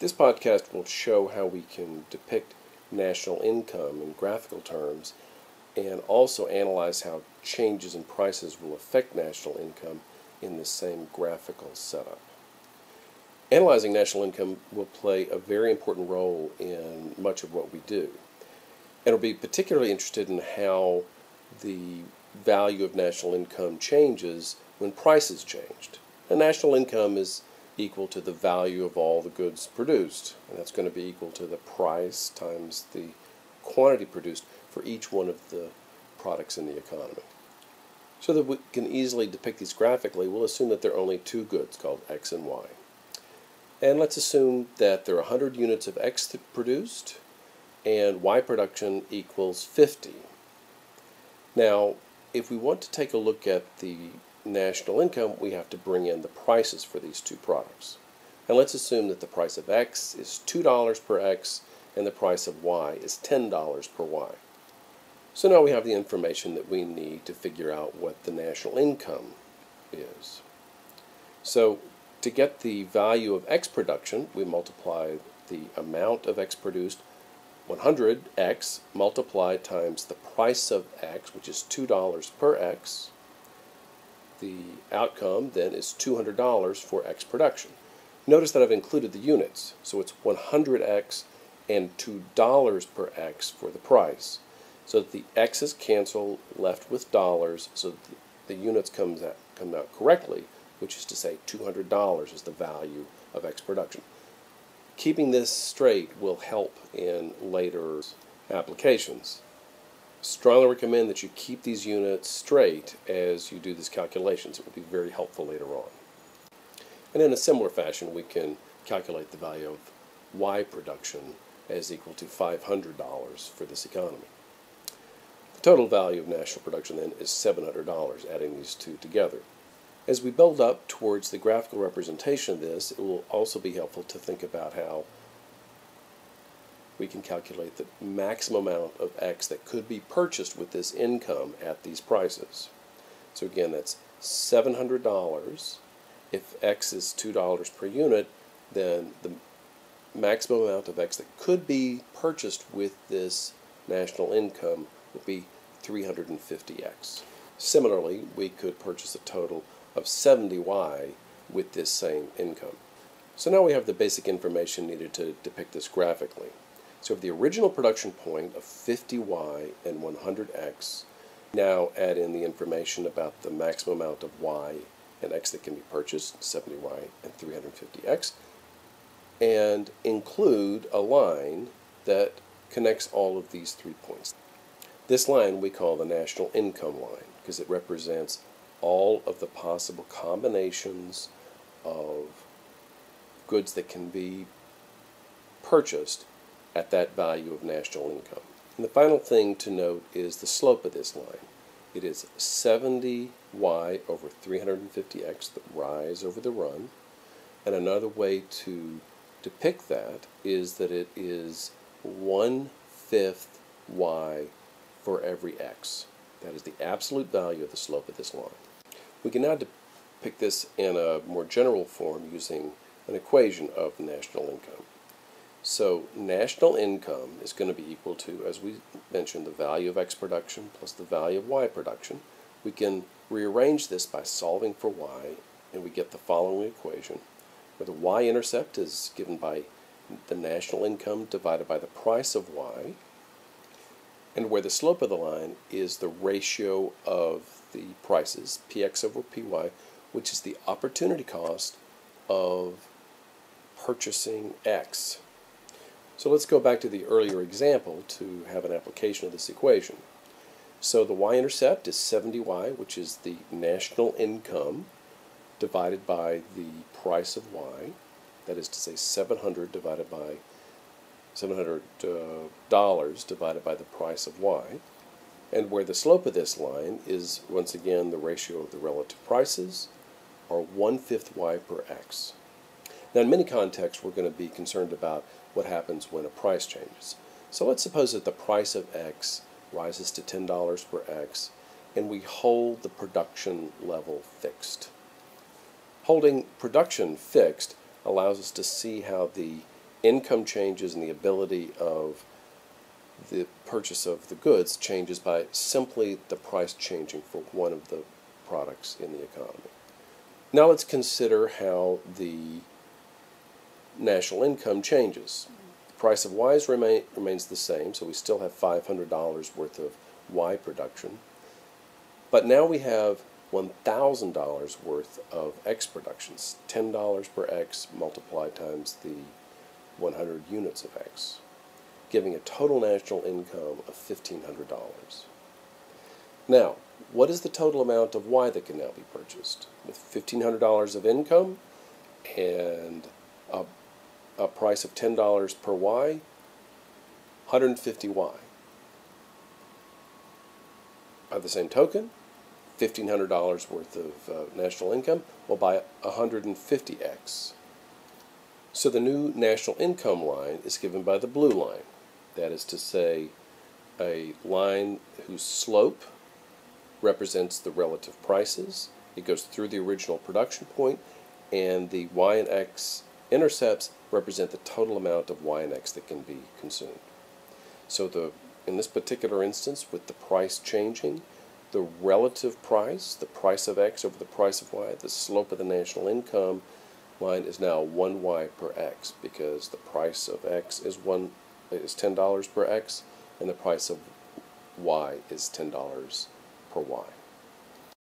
This podcast will show how we can depict national income in graphical terms and also analyze how changes in prices will affect national income in the same graphical setup. Analyzing national income will play a very important role in much of what we do. And we'll be particularly interested in how the value of national income changes when prices changed. And national income is equal to the value of all the goods produced, and that's going to be equal to the price times the quantity produced for each one of the products in the economy. So that we can easily depict these graphically, we'll assume that there are only two goods called X and Y. And let's assume that there are 100 units of X produced and Y production equals 50. Now, if we want to take a look at the national income, we have to bring in the prices for these two products. And let's assume that the price of X is $2 per X and the price of Y is $10 per Y. So now we have the information that we need to figure out what the national income is. So to get the value of X production, we multiply the amount of X produced 100x multiplied times the price of X, which is $2 per X, the outcome then is $200 for X production. Notice that I've included the units, so it's 100X and $2 per X for the price. So that the X's cancel left with dollars, so that the units comes out, come out correctly, which is to say $200 is the value of X production. Keeping this straight will help in later applications strongly recommend that you keep these units straight as you do these calculations. It will be very helpful later on. And in a similar fashion, we can calculate the value of Y production as equal to $500 for this economy. The total value of national production then is $700, adding these two together. As we build up towards the graphical representation of this, it will also be helpful to think about how we can calculate the maximum amount of X that could be purchased with this income at these prices. So again, that's $700. If X is $2 per unit, then the maximum amount of X that could be purchased with this national income would be 350X. Similarly, we could purchase a total of 70Y with this same income. So now we have the basic information needed to depict this graphically. So the original production point of 50y and 100x, now add in the information about the maximum amount of y and x that can be purchased, 70y and 350x, and include a line that connects all of these three points. This line we call the national income line because it represents all of the possible combinations of goods that can be purchased at that value of national income. And the final thing to note is the slope of this line. It is 70y over 350x, the rise over the run. And another way to depict that is that it is one fifth y for every x. That is the absolute value of the slope of this line. We can now depict this in a more general form using an equation of national income. So national income is going to be equal to, as we mentioned, the value of X production plus the value of Y production. We can rearrange this by solving for Y, and we get the following equation, where the Y-intercept is given by the national income divided by the price of Y, and where the slope of the line is the ratio of the prices, Px over Py, which is the opportunity cost of purchasing X. So let's go back to the earlier example to have an application of this equation. So the y-intercept is 70y, which is the national income divided by the price of y. That is to say 700 divided by $700 uh, divided by the price of y. And where the slope of this line is, once again, the ratio of the relative prices, or 1 fifth y per x. Now, in many contexts, we're going to be concerned about what happens when a price changes. So let's suppose that the price of X rises to $10 per X, and we hold the production level fixed. Holding production fixed allows us to see how the income changes and the ability of the purchase of the goods changes by simply the price changing for one of the products in the economy. Now let's consider how the national income changes. The price of Y's remain, remains the same, so we still have $500 worth of Y production. But now we have $1,000 worth of X productions, $10 per X multiplied times the 100 units of X, giving a total national income of $1,500. Now, what is the total amount of Y that can now be purchased? With $1,500 of income and a, a price of $10 per Y, 150 Y. By the same token, $1,500 worth of uh, national income will buy 150x. So the new national income line is given by the blue line. That is to say, a line whose slope represents the relative prices. It goes through the original production point, and the y and x intercepts represent the total amount of y and x that can be consumed. So the in this particular instance, with the price changing, the relative price, the price of x over the price of y, the slope of the national income line is now 1y per x because the price of x is one is $10 per x and the price of y is $10 per y.